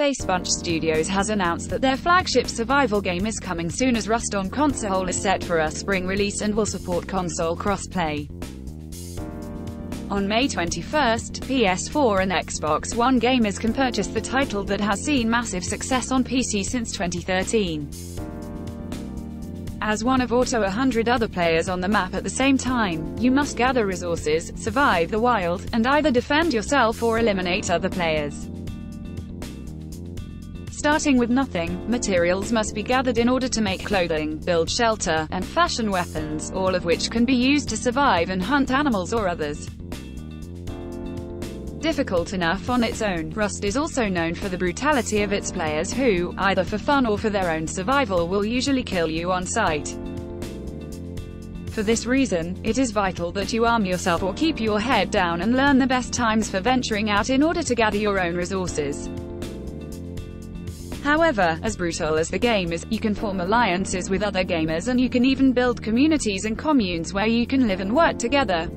Facepunch Studios has announced that their flagship survival game is coming soon as Rust on console is set for a spring release and will support console crossplay. On May 21, PS4 and Xbox One gamers can purchase the title that has seen massive success on PC since 2013. As one of auto 100 other players on the map at the same time, you must gather resources, survive the wild, and either defend yourself or eliminate other players. Starting with nothing, materials must be gathered in order to make clothing, build shelter, and fashion weapons, all of which can be used to survive and hunt animals or others. Difficult enough on its own, Rust is also known for the brutality of its players who, either for fun or for their own survival will usually kill you on sight. For this reason, it is vital that you arm yourself or keep your head down and learn the best times for venturing out in order to gather your own resources. However, as brutal as the game is, you can form alliances with other gamers and you can even build communities and communes where you can live and work together.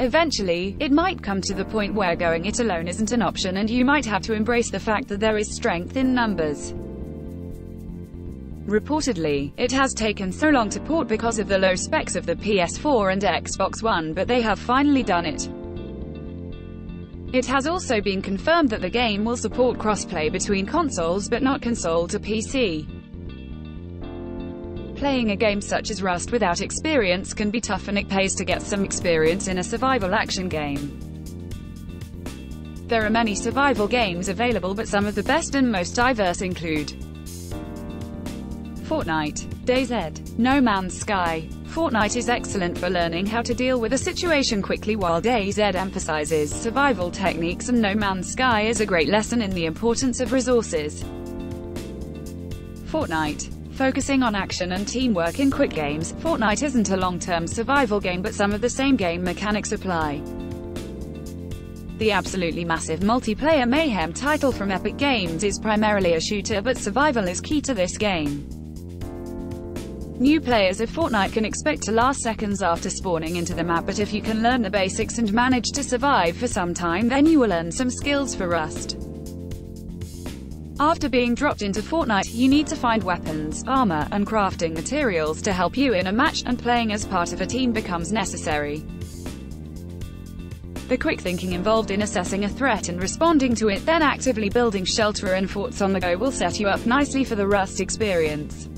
Eventually, it might come to the point where going it alone isn't an option and you might have to embrace the fact that there is strength in numbers. Reportedly, it has taken so long to port because of the low specs of the PS4 and Xbox One but they have finally done it. It has also been confirmed that the game will support crossplay between consoles but not console to PC. Playing a game such as Rust without experience can be tough and it pays to get some experience in a survival action game. There are many survival games available but some of the best and most diverse include Fortnite, DayZ, No Man's Sky. Fortnite is excellent for learning how to deal with a situation quickly while DayZ emphasizes survival techniques and No Man's Sky is a great lesson in the importance of resources. Fortnite Focusing on action and teamwork in quick games, Fortnite isn't a long-term survival game but some of the same game mechanics apply. The absolutely massive multiplayer mayhem title from Epic Games is primarily a shooter but survival is key to this game. New players of Fortnite can expect to last seconds after spawning into the map but if you can learn the basics and manage to survive for some time then you will earn some skills for Rust. After being dropped into Fortnite, you need to find weapons, armor, and crafting materials to help you in a match, and playing as part of a team becomes necessary. The quick thinking involved in assessing a threat and responding to it, then actively building shelter and forts on the go will set you up nicely for the Rust experience.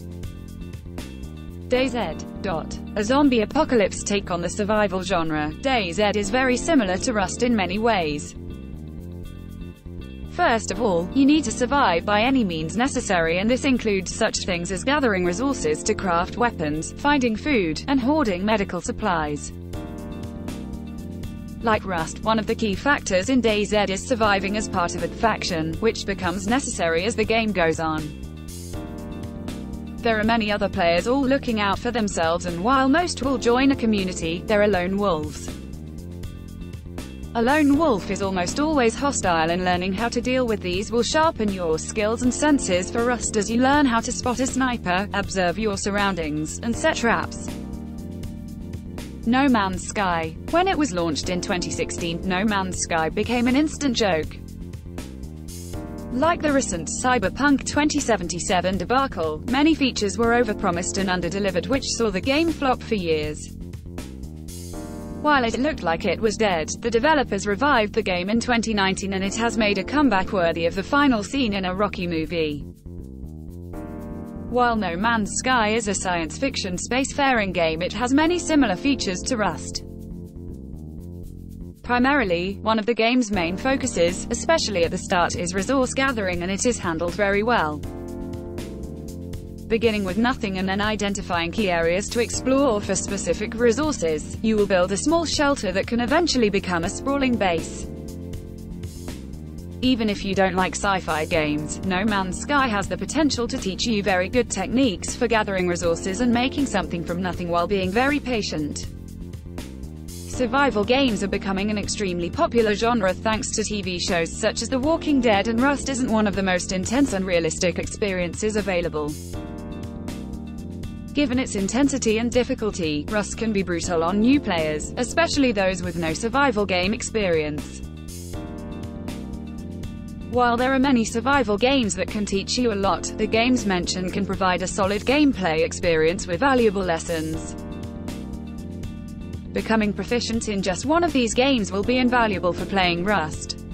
DayZ. A zombie apocalypse take on the survival genre, DayZ is very similar to Rust in many ways. First of all, you need to survive by any means necessary and this includes such things as gathering resources to craft weapons, finding food, and hoarding medical supplies. Like Rust, one of the key factors in DayZ is surviving as part of a faction, which becomes necessary as the game goes on. There are many other players all looking out for themselves and while most will join a community, there are lone wolves. A lone wolf is almost always hostile and learning how to deal with these will sharpen your skills and senses for Rust as you learn how to spot a sniper, observe your surroundings, and set traps. No Man's Sky. When it was launched in 2016, No Man's Sky became an instant joke. Like the recent Cyberpunk 2077 debacle, many features were overpromised and underdelivered which saw the game flop for years. While it looked like it was dead, the developers revived the game in 2019 and it has made a comeback worthy of the final scene in a Rocky movie. While No Man's Sky is a science fiction spacefaring game it has many similar features to Rust. Primarily, one of the game's main focuses, especially at the start, is resource gathering and it is handled very well beginning with nothing and then identifying key areas to explore for specific resources. You will build a small shelter that can eventually become a sprawling base. Even if you don't like sci-fi games, No Man's Sky has the potential to teach you very good techniques for gathering resources and making something from nothing while being very patient. Survival games are becoming an extremely popular genre thanks to TV shows such as The Walking Dead and Rust isn't one of the most intense and realistic experiences available. Given its intensity and difficulty, Rust can be brutal on new players, especially those with no survival game experience. While there are many survival games that can teach you a lot, the games mentioned can provide a solid gameplay experience with valuable lessons. Becoming proficient in just one of these games will be invaluable for playing Rust.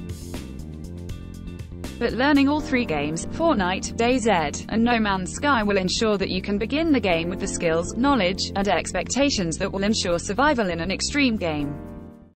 But learning all three games, Fortnite, DayZ, and No Man's Sky will ensure that you can begin the game with the skills, knowledge, and expectations that will ensure survival in an extreme game.